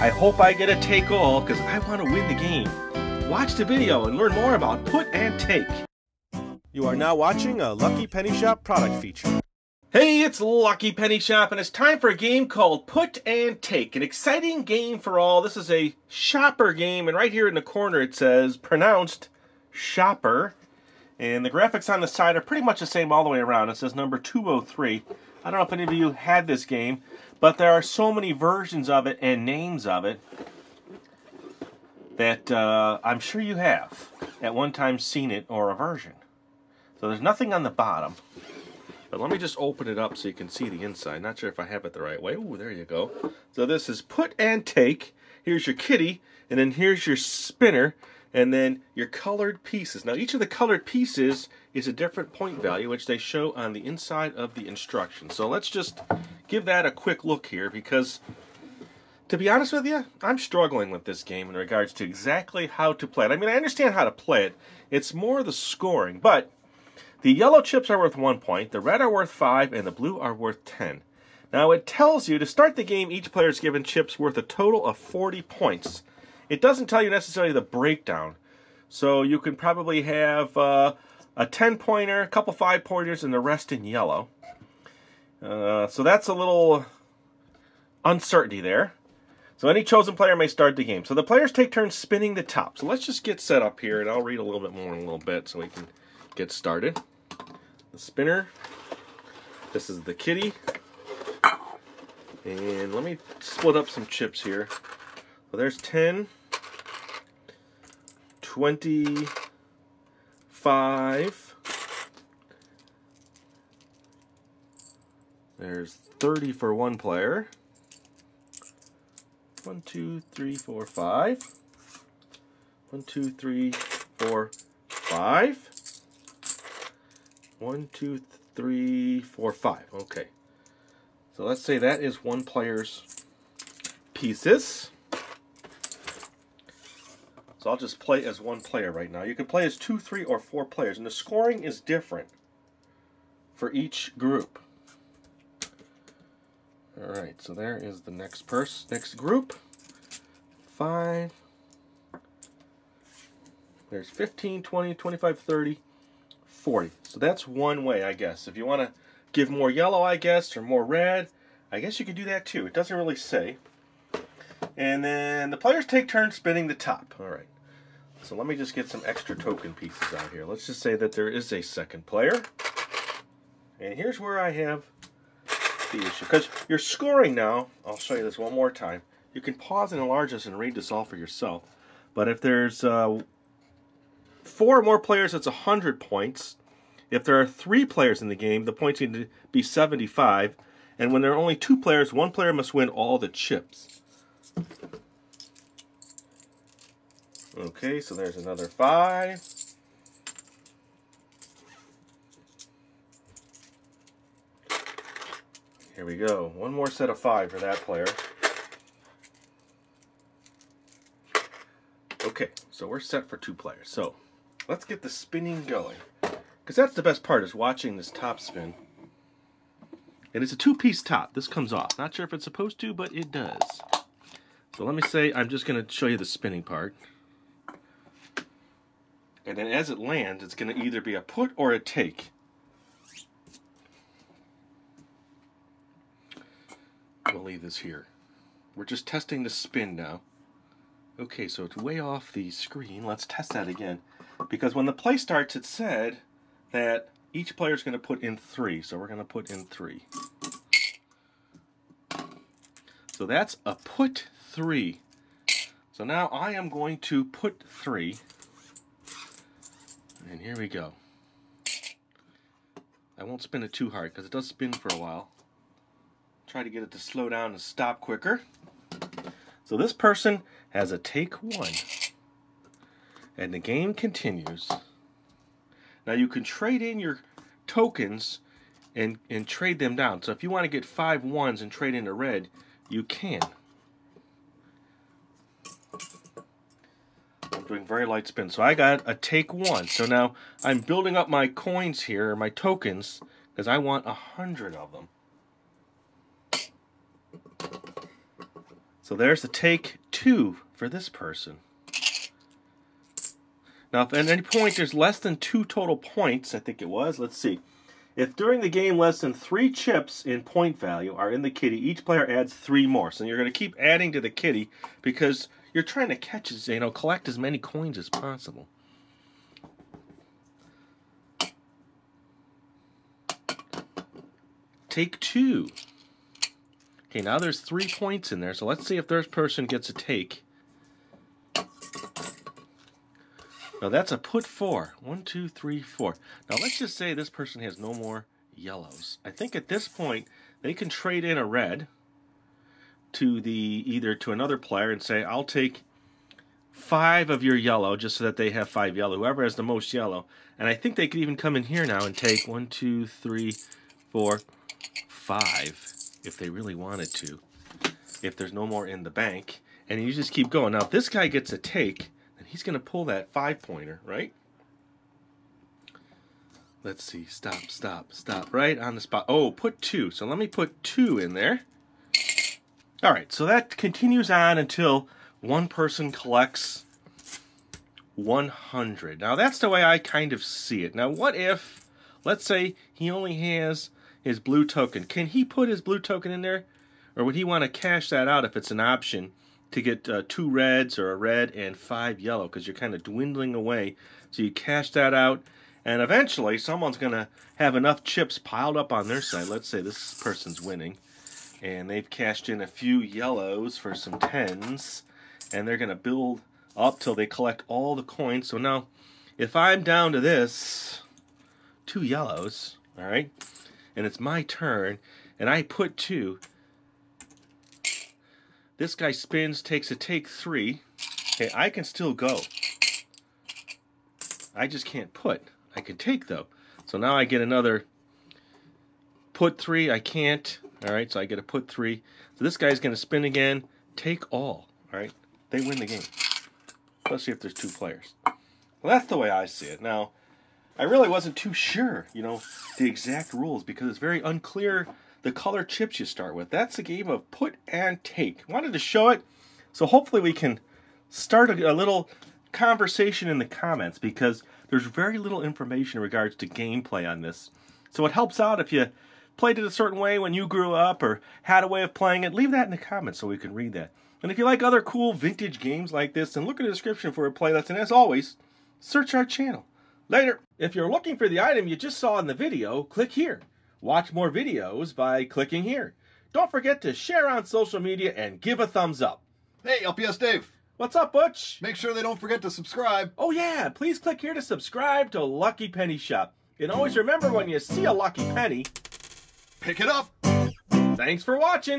I hope I get a take all because I want to win the game. Watch the video and learn more about put and take. You are now watching a Lucky Penny Shop product feature. Hey, it's Lucky Penny Shop, and it's time for a game called Put and Take. An exciting game for all. This is a Schaper game, and right here in the corner it says pronounced shopper. And the graphics on the side are pretty much the same all the way around. It says number 203. I don't know if any of you had this game, but there are so many versions of it and names of it that uh, I'm sure you have at one time seen it or a version. So there's nothing on the bottom. But let me just open it up so you can see the inside. Not sure if I have it the right way. Oh, there you go. So this is put and take. Here's your kitty, and then here's your spinner, and then your colored pieces. Now each of the colored pieces is a different point value, which they show on the inside of the instruction. So let's just give that a quick look here, because to be honest with you, I'm struggling with this game in regards to exactly how to play it. I mean, I understand how to play it. It's more the scoring, but the yellow chips are worth one point, the red are worth five, and the blue are worth 10. Now it tells you to start the game, each player is given chips worth a total of 40 points. It doesn't tell you necessarily the breakdown. So you can probably have uh, a 10 pointer, a couple 5 pointers, and the rest in yellow. Uh, so that's a little uncertainty there. So any chosen player may start the game. So the players take turns spinning the top. So let's just get set up here, and I'll read a little bit more in a little bit so we can get started the spinner. This is the kitty. And let me split up some chips here. So there's 10, 25, there's 30 for one player. One, two, three, four, five. One, two, three, four, five. One, two, three, four, five. Okay. So let's say that is one player's pieces. So I'll just play as one player right now. You can play as two, three, or four players. And the scoring is different for each group. Alright, so there is the next person, next group. Five. There's 15, 20, 25, 30, 40. So that's one way, I guess. If you want to give more yellow, I guess, or more red, I guess you could do that too. It doesn't really say. And then the players take turns spinning the top. All right. So let me just get some extra token pieces out here. Let's just say that there is a second player. And here's where I have the issue. Because you're scoring now. I'll show you this one more time. You can pause and enlarge this and read this all for yourself. But if there's uh, four or more players, it's 100 points. If there are three players in the game, the points need to be 75. And when there are only two players, one player must win all the chips. Okay, so there's another five. Here we go. One more set of five for that player. Okay, so we're set for two players. So let's get the spinning going. Because that's the best part, is watching this top spin. And it's a two-piece top. This comes off. Not sure if it's supposed to, but it does. So let me say, I'm just going to show you the spinning part. And then as it lands, it's going to either be a put or a take. We'll leave this here. We're just testing the spin now. Okay, so it's way off the screen. Let's test that again. Because when the play starts, it said that each player is going to put in three. So we're going to put in three. So that's a put three. So now I am going to put three. And here we go. I won't spin it too hard because it does spin for a while. Try to get it to slow down and stop quicker. So this person has a take one. And the game continues. Now you can trade in your tokens and, and trade them down. So if you want to get five ones and trade into red, you can. I'm doing very light spin. So I got a take one. So now I'm building up my coins here, my tokens, because I want a hundred of them. So there's the take two for this person. Now, if at any point there's less than two total points, I think it was, let's see. If during the game less than three chips in point value are in the kitty, each player adds three more. So you're going to keep adding to the kitty because you're trying to catch, you know, collect as many coins as possible. Take two. Okay, now there's three points in there, so let's see if this person gets a take. Now that's a put four. One, two, three, four. Now let's just say this person has no more yellows. I think at this point they can trade in a red to the either to another player and say, I'll take five of your yellow just so that they have five yellow. Whoever has the most yellow. And I think they could even come in here now and take one, two, three, four, five if they really wanted to. If there's no more in the bank. And you just keep going. Now if this guy gets a take then he's going to pull that five pointer, right? Let's see. Stop, stop, stop. Right on the spot. Oh, put two. So let me put two in there. All right, so that continues on until one person collects 100. Now, that's the way I kind of see it. Now, what if, let's say, he only has his blue token. Can he put his blue token in there? Or would he want to cash that out if it's an option to get uh, two reds or a red and five yellow because you're kind of dwindling away. So you cash that out, and eventually someone's going to have enough chips piled up on their side. Let's say this person's winning, and they've cashed in a few yellows for some tens, and they're going to build up till they collect all the coins. So now, if I'm down to this, two yellows, all right, and it's my turn, and I put two, this guy spins, takes a take three. Okay, I can still go. I just can't put. I can take, though. So now I get another put three. I can't. All right, so I get a put three. So this guy's going to spin again. Take all. All right, they win the game. Let's see if there's two players. Well, that's the way I see it. Now, I really wasn't too sure, you know, the exact rules because it's very unclear the color chips you start with. That's a game of put and take. Wanted to show it, so hopefully we can start a, a little conversation in the comments because there's very little information in regards to gameplay on this. So it helps out if you played it a certain way when you grew up or had a way of playing it. Leave that in the comments so we can read that. And if you like other cool vintage games like this, then look in the description for a playlist. And as always, search our channel. Later. If you're looking for the item you just saw in the video, click here. Watch more videos by clicking here. Don't forget to share on social media and give a thumbs up. Hey, LPS Dave. What's up, Butch? Make sure they don't forget to subscribe. Oh, yeah. Please click here to subscribe to Lucky Penny Shop. And always remember when you see a Lucky Penny, pick it up. Thanks for watching.